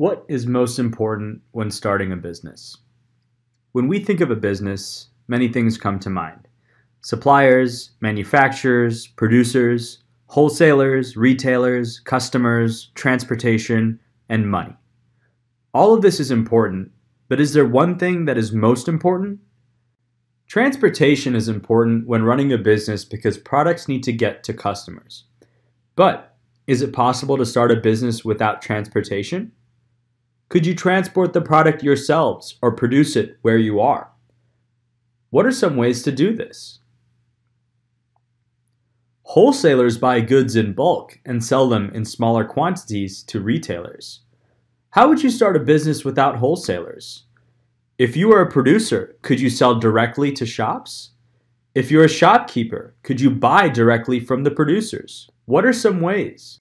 What is most important when starting a business? When we think of a business, many things come to mind suppliers, manufacturers, producers, wholesalers, retailers, customers, transportation, and money. All of this is important, but is there one thing that is most important? Transportation is important when running a business because products need to get to customers. But is it possible to start a business without transportation? Could you transport the product yourselves or produce it where you are? What are some ways to do this? Wholesalers buy goods in bulk and sell them in smaller quantities to retailers. How would you start a business without wholesalers? If you are a producer, could you sell directly to shops? If you're a shopkeeper, could you buy directly from the producers? What are some ways?